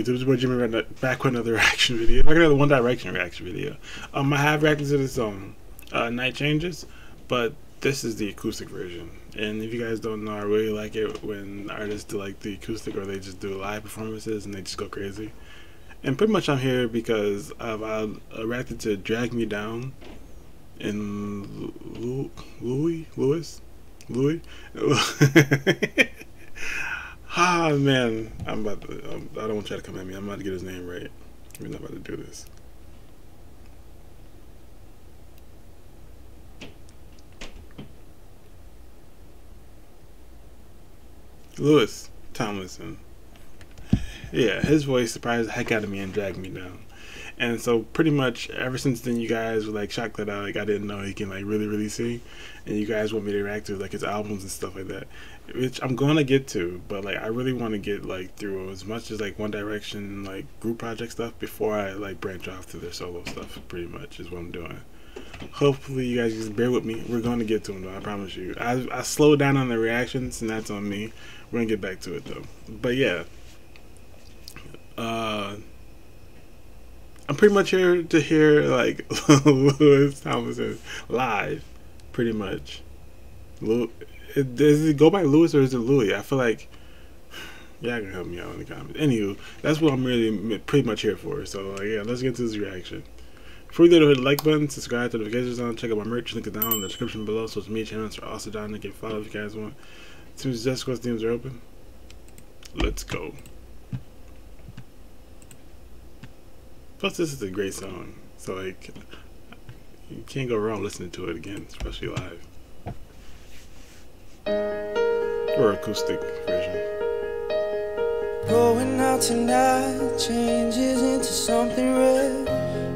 On YouTube? It's boy Jimmy back with another reaction video. Back another One Direction reaction video. Um, I have reacted to the song uh, Night Changes, but this is the acoustic version. And if you guys don't know, I really like it when artists do like the acoustic or they just do live performances and they just go crazy. And pretty much I'm here because I've, I've reacted to Drag Me Down in Louis, Louis, Louis. Ah, man. I'm about to, I'm, I do not want you to come at me. I'm about to get his name right. We're not about to do this. Louis Tomlinson. Yeah, his voice surprised the heck out of me and dragged me down. And so pretty much ever since then, you guys were like shocked that I like I didn't know he can like really really sing, and you guys want me to react to like his albums and stuff like that which I'm gonna get to, but like I really want to get like through as much as like One Direction like group project stuff before I like branch off to their solo stuff. Pretty much is what I'm doing. Hopefully you guys just bear with me. We're gonna get to them though. I promise you. I I slowed down on the reactions and that's on me. We're gonna get back to it though. But yeah. Uh. I'm pretty much here to hear like Louis Tomlinson live, pretty much does it go by Louis or is it Louis? I feel like yeah, can help me out in the comments. Anywho, that's what I'm really pretty much here for. So like, yeah, let's get to this reaction. Before we go, hit the like button, subscribe to the notifications on, check out my merch, link it down in the description below. Social media channels are also down. You can follow if you guys want. Soon as Jessica's DMs are open, let's go. Plus, this is a great song, so like, you can't go wrong listening to it again, especially live or acoustic version. Going out tonight changes into something red.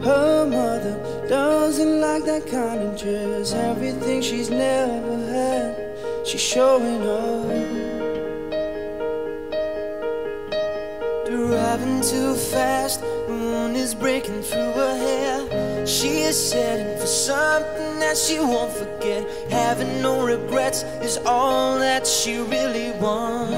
Her mother doesn't like that kind of dress. Everything she's never had, she's showing up. Driving too fast, moon is breaking through her hair. She is setting for something that she won't forget. Having no regrets is all that she really wants.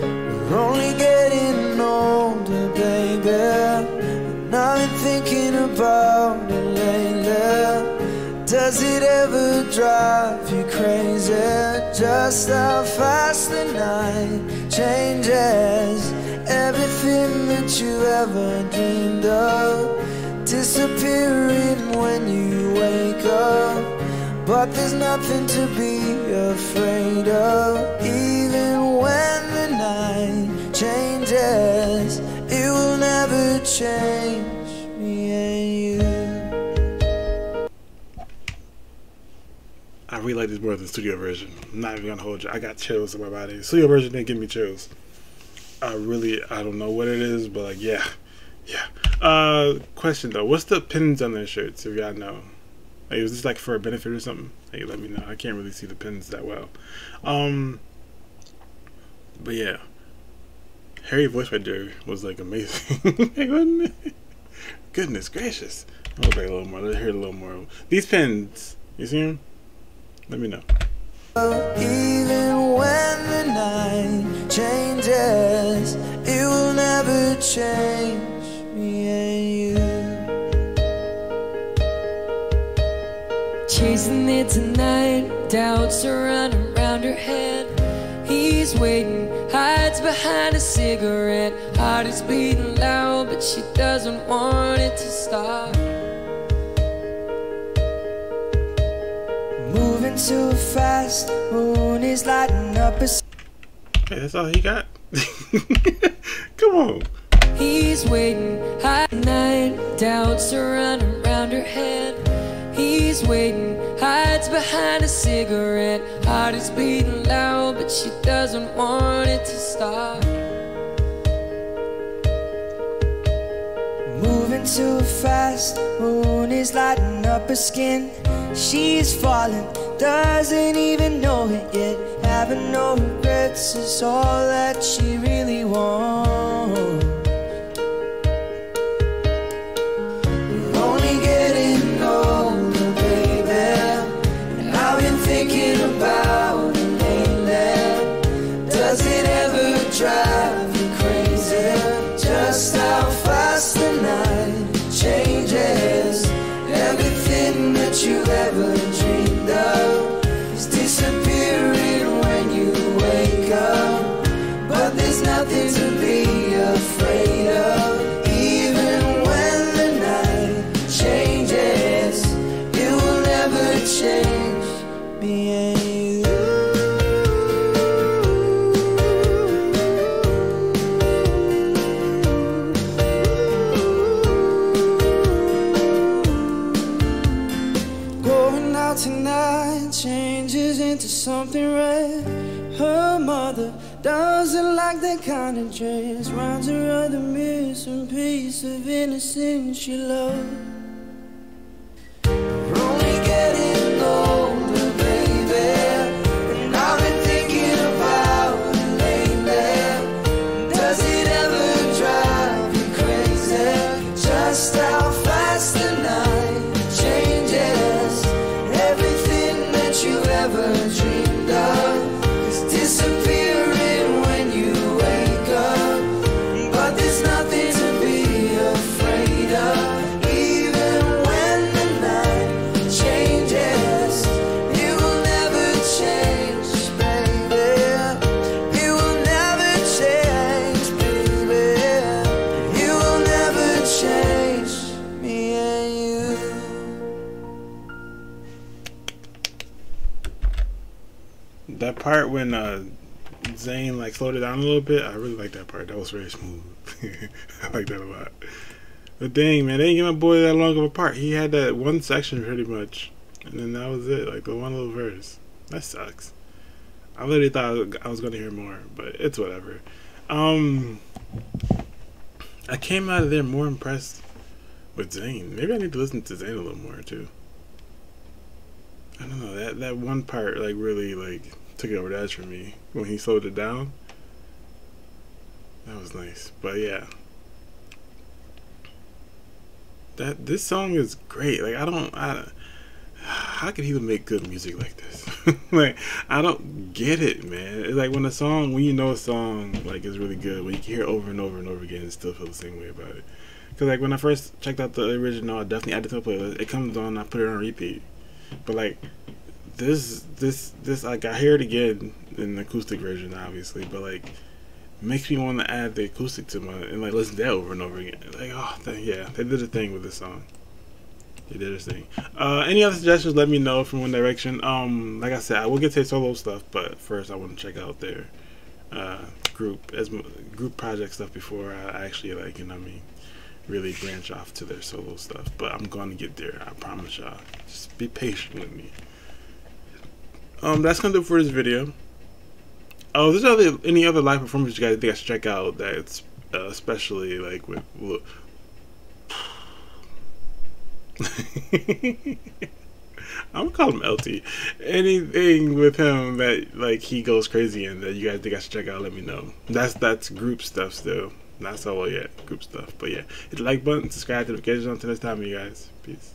We're only getting older, baby. And I've been thinking about it lately. Does it ever drive you crazy? Just how fast the night changes. Everything that you ever dreamed of Disappearing when you wake up But there's nothing to be afraid of Even when the night changes It will never change me Really like this more than the studio version. I'm not even gonna hold you. I got chills in my body. Studio version didn't give me chills. I really I don't know what it is, but like yeah, yeah. Uh, question though, what's the pins on their shirts? If y'all know, like is this like for a benefit or something? Hey, let me know. I can't really see the pins that well. Um, but yeah, Harry voice right there was like amazing. Goodness gracious! I'll back a little more. Let's hear a little more. These pins, you see them? Let me know. Even when the night changes, it will never change me and you. Chasing it tonight, doubts are running around her head. He's waiting, hides behind a cigarette. Heart is beating loud, but she doesn't want it to stop. Moving too fast, moon is lighting up a. Hey, that's all he got. Come on. He's waiting, high night, doubts are running around her head. He's waiting, hides behind a cigarette. Heart is beating loud, but she doesn't want it to stop. Moving too fast, moon is lighting up her skin. She's falling doesn't even know it yet Having no regrets is all that she something red. Her mother doesn't like that kind of dress. Rounds her other the missing piece of innocence she loves. That part when uh, Zayn like slowed it down a little bit, I really like that part. That was very smooth. I like that a lot. But dang, man, they didn't give my boy that long of a part. He had that one section pretty much, and then that was it. Like the one little verse. That sucks. I literally thought I was gonna hear more, but it's whatever. Um, I came out of there more impressed with Zayn. Maybe I need to listen to Zayn a little more too. I don't know that that one part like really like took it over the edge for me when he slowed it down. That was nice, but yeah, that this song is great. Like I don't, I how could he make good music like this? like I don't get it, man. It's like when a song, when you know a song like is really good, when you can hear it over and over and over again and still feel the same way about it. Cause like when I first checked out the original, I definitely added to the playlist. It comes on, I put it on repeat. But like this, this, this, like I hear it again in the acoustic version, obviously. But like makes me want to add the acoustic to my and like listen to that over and over again. Like oh, th- yeah, they did a thing with this song. They did a thing. Uh, any other suggestions? Let me know from One Direction. Um, like I said, I will get to solo stuff, but first I want to check out their uh, group as group project stuff before I actually like you know what I mean really branch off to their solo stuff. But I'm going to get there. I promise y'all. Just be patient with me. Um, that's gonna do it for this video. Oh, there's other any other live performance you guys think I should check out that's uh, especially like with. I'm gonna call him LT. Anything with him that like he goes crazy in that you guys think I should check out, let me know. That's that's group stuff still. Not solo yet, group stuff. But yeah, hit the like button, subscribe, to notifications on. Until next time, you guys. Peace.